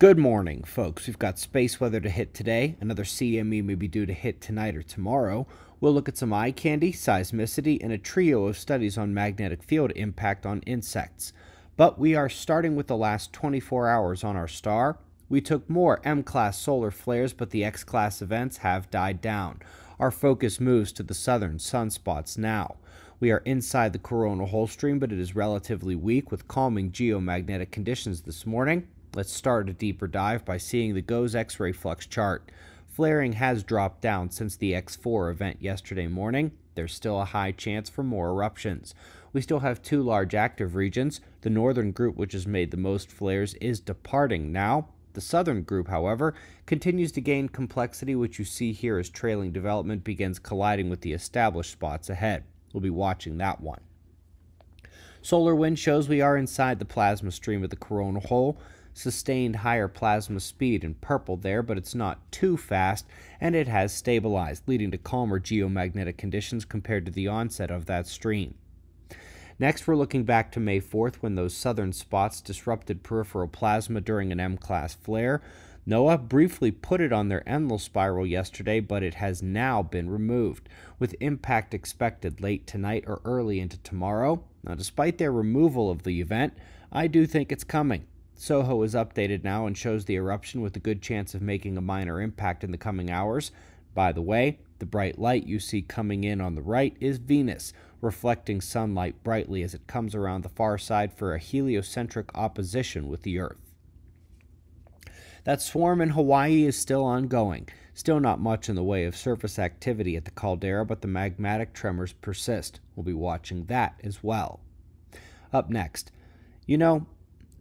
Good morning, folks. We've got space weather to hit today. Another CME may be due to hit tonight or tomorrow. We'll look at some eye candy, seismicity, and a trio of studies on magnetic field impact on insects. But we are starting with the last 24 hours on our star. We took more M class solar flares, but the X class events have died down. Our focus moves to the southern sunspots now. We are inside the coronal hole stream, but it is relatively weak with calming geomagnetic conditions this morning. Let's start a deeper dive by seeing the GOES X-ray flux chart. Flaring has dropped down since the X4 event yesterday morning. There's still a high chance for more eruptions. We still have two large active regions. The northern group, which has made the most flares, is departing now. The southern group, however, continues to gain complexity, which you see here as trailing development begins colliding with the established spots ahead. We'll be watching that one. Solar wind shows we are inside the plasma stream of the coronal hole sustained higher plasma speed in purple there, but it's not too fast, and it has stabilized, leading to calmer geomagnetic conditions compared to the onset of that stream. Next, we're looking back to May 4th when those southern spots disrupted peripheral plasma during an M class flare. NOAA briefly put it on their Enlil spiral yesterday, but it has now been removed, with impact expected late tonight or early into tomorrow. Now, despite their removal of the event, I do think it's coming. SOHO is updated now and shows the eruption with a good chance of making a minor impact in the coming hours. By the way, the bright light you see coming in on the right is Venus, reflecting sunlight brightly as it comes around the far side for a heliocentric opposition with the Earth. That swarm in Hawaii is still ongoing. Still not much in the way of surface activity at the caldera, but the magmatic tremors persist. We'll be watching that as well. Up next, you know,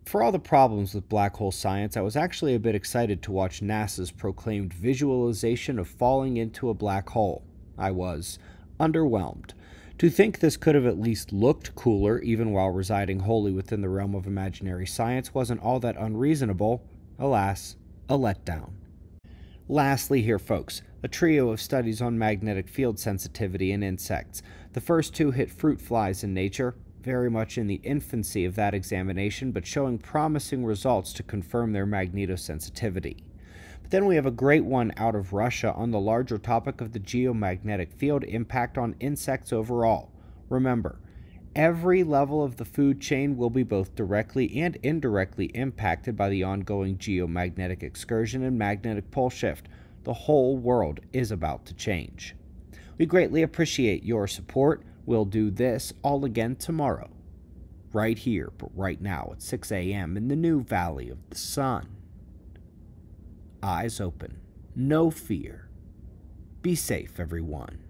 for all the problems with black hole science, I was actually a bit excited to watch NASA's proclaimed visualization of falling into a black hole. I was underwhelmed. To think this could have at least looked cooler, even while residing wholly within the realm of imaginary science, wasn't all that unreasonable. Alas, a letdown. Lastly, here, folks, a trio of studies on magnetic field sensitivity in insects. The first two hit fruit flies in nature, very much in the infancy of that examination, but showing promising results to confirm their magnetosensitivity. But then we have a great one out of Russia on the larger topic of the geomagnetic field impact on insects overall. Remember, every level of the food chain will be both directly and indirectly impacted by the ongoing geomagnetic excursion and magnetic pole shift. The whole world is about to change. We greatly appreciate your support. We'll do this all again tomorrow. Right here, but right now at 6 a.m. in the new Valley of the Sun. Eyes open. No fear. Be safe, everyone.